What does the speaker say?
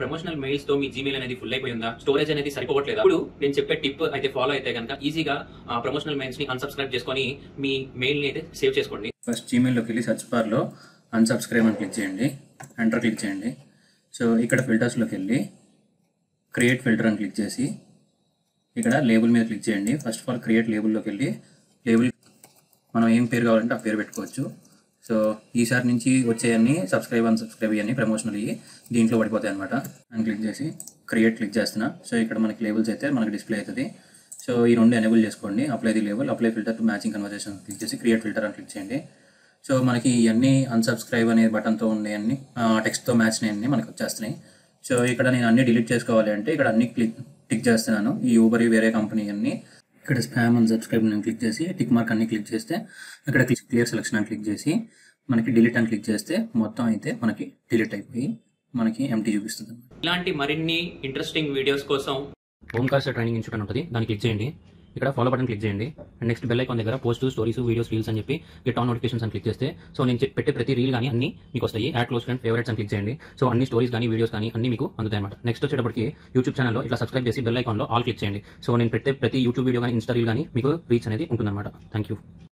Promotional మెయిల్స్తో మీ Gmail అనేది ఫుల్ అయిపోయిందా స్టోరేజ్ అనేది సరిపోవట్లేదు? ఇప్పుడు నేను చెప్పే టిప్ అయితే ఫాలో అయితే కనుక ఈజీగా ప్రమోషనల్ మెయిల్స్ని అన్సబ్స్క్రైబ్ చేసుకొని మీ మెయిల్ని అయితే సేవ్ చేసుకోండి. ఫస్ట్ జీమెయిల్లోకి వెళ్ళి సెర్చ్ బార్లో అన్సబ్స్క్రైబ్ అని క్లిక్ చేయండి. ఎంటర్ క్లిక్ చేయండి. సో ఇక్కడ ఫిల్టర్స్లోకి వెళ్ళి క్రియేట్ ఫిల్టర్ అని క్లిక్ చేసి ఇక్కడ లేబుల్ మీద క్లిక్ చేయండి. ఫస్ట్ ఆఫ్ ఆల్ క్రియేట్ లేబుల్లోకి వెళ్ళి లేబుల్ మనం ఏం పేరు కావాలంటే ఆ పేరు పెట్టుకోవచ్చు. సో ఈసారి నుంచి వచ్చేయన్నీ సబ్స్క్రైబ్ అన్సబ్స్క్రైబ్ ఇవన్నీ ప్రమోషనల్ అయ్యి దీంట్లో పడిపోతాయి అనమాట అని క్లిక్ చేసి క్రియేట్ క్లిక్ చేస్తున్నా. సో ఇక్కడ మనకి లేబుల్స్ అయితే మనకి డిస్ప్లే అవుతుంది. సో ఈ రెండు ఎనేబుల్ చేసుకోండి. Apply the label apply filter to matching conversation click చేసి క్రియేట్ ఫిల్టర్ అని క్లిక్ చేయండి. సో మనకి ఇవన్నీ అన్సబ్స్క్రైబ్ అనే బటన్తో ఉండే టెక్స్ట్తో మ్యాచ్ అన్ని మనకి వచ్చేస్తున్నాయి. సో ఇక్కడ నేను అన్ని డిలీట్ చేసుకోవాలి అంటే ఇక్కడ అన్ని క్లిక్ టిక్ చేస్తున్నాను. ఈ ఊబర్ వేరే కంపెనీ అన్ని ఇక్కడ స్పామ్ అండ్ సబ్స్క్రైబ్ నేను క్లిక్ చేసి టిక్ మార్క్ అన్ని క్లిక్ చేస్తే ఇక్కడ క్లియర్ సెలెక్షన్ అని క్లిక్ చేసి మనకి డిలీట్ అని క్లిక్ చేస్తే మొత్తం అయితే మనకి డిలీట్ అయిపోయి మనకి ఎంటీ చూపిస్తుంది. ఇలాంటి మరిన్ని ఇంట్రెస్టింగ్ వీడియోస్ కోసం ఓంకార్ ట్రైనింగ్ ఇన్స్టిట్యూట్ ఉంటుంది. దాన్ని క్లిక్ చేయండి. ఇక్కడ ఫాలో బటన్ క్లిక్ చేయండి. అండ్ నెక్స్ట్ బెల్ ఐకాన్ దగ్గర పోస్ట్ స్టోరీస్ వీడియోస్ రీల్స్ అని చెప్పి గెట్ ఆన్ నోటిఫికేషన్స్ అని క్లిక్ చేస్తే సో నేను పెట్టే ప్రతి రీల్ కానీ అన్ని మీకు వస్తాయి. యాడ్ క్లోజ్ ఫ్రెండ్ ఫేవరెట్స్ అని క్లిక్ చేయండి. సో అన్ని స్టోరీస్ కానీ వీడియోస్ కానీ అన్ని మీకు అందుతాయి అనమాట నెక్స్ట్ వచ్చేటప్పటికి యూట్యూబ్ ఛానల్లో ఇట్లా సబ్స్క్రైబ్ చేసి బెల్ ఐకాన్లో ఆల్ క్లిక్ చేయండి. సో నేను పెట్టే ప్రతి యూట్యూబ్ వీడియో కానీ ఇన్స్టా రీల్ కానీ మీకు రీచ్ అనేది ఉంటుందన్నమాట. Thank you